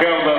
Gumbo.